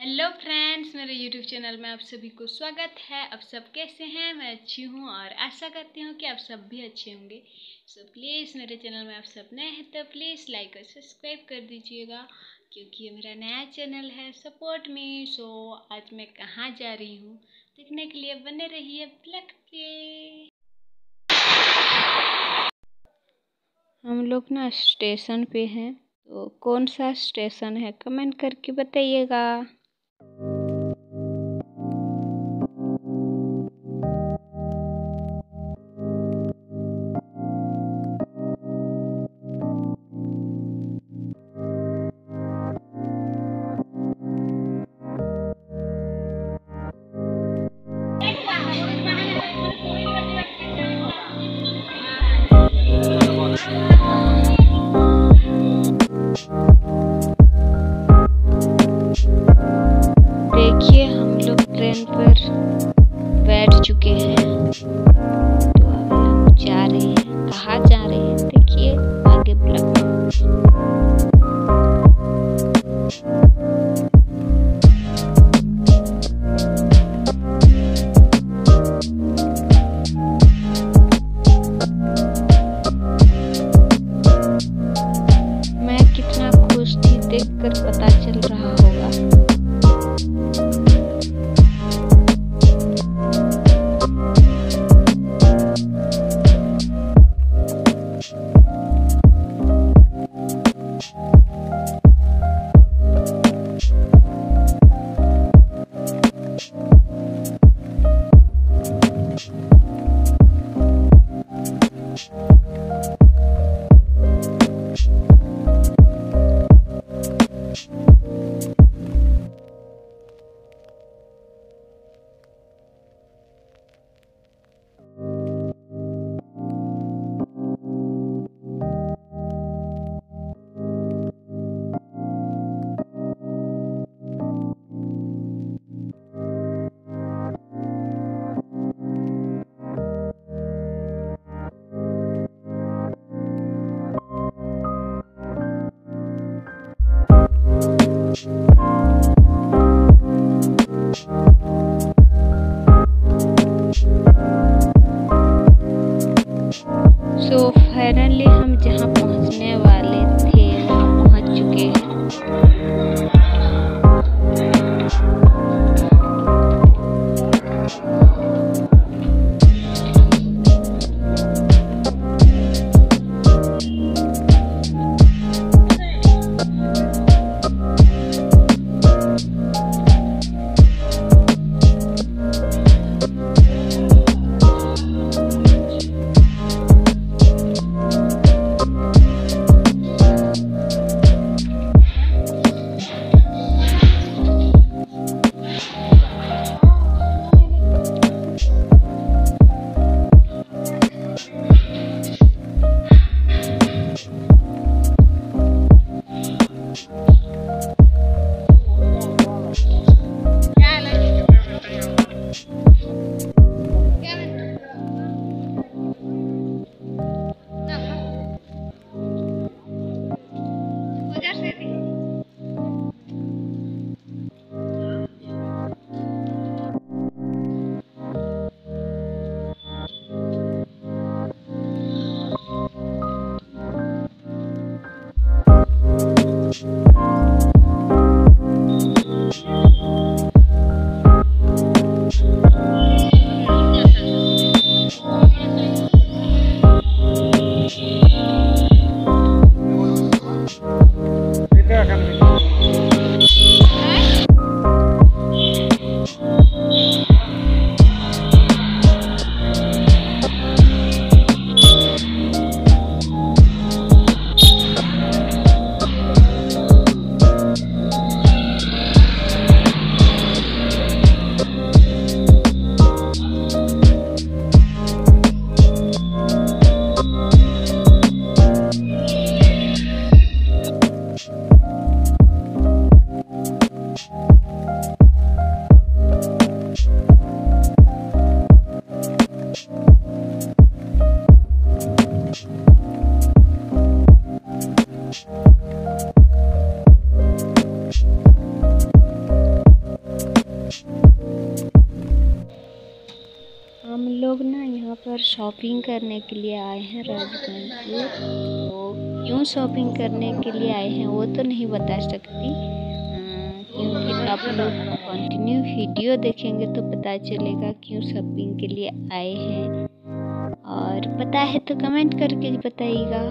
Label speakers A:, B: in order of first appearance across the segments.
A: Hello friends मेरे YouTube channel में आप सभी को स्वागत है। आप सब कैसे हैं? मैं अच्छी हूँ और आशा करती हूँ कि आप सब भी अच्छे होंगे। सो so, प्लीज़ मेरे चैनल में आप सब नए हैं तो प्लीज़ लाइक और सब्सक्राइब कर दीजिएगा क्योंकि ये मेरा नया चैनल है सपोर्ट मी सो आज मैं कहाँ जा रही हूँ? देखने के लिए बने रहिए ब्लैक के हम लोग ना स्टेशन पे हैं तो कौन सा स्टेशन है? कमेंट करके बताइएगा। पर शॉपिंग करने के लिए आए हैं राजगंजपुर तो क्यों शॉपिंग करने के लिए आए हैं वो तो नहीं बता सकती। क्योंकि आप लोग कंटिन्यू वीडियो देखेंगे तो पता चलेगा क्यों शॉपिंग के लिए आए हैं। और पता है तो कमेंट करके बताइएगा।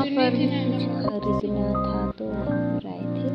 A: यहाँ पर कुछ खरीदना था तो आए थे।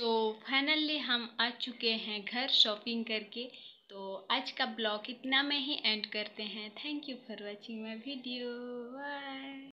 A: सो so, फाइनली हम आ चुके हैं घर शॉपिंग करके। तो आज का ब्लॉग इतना में ही एंड करते हैं। Thank you for watching my video bye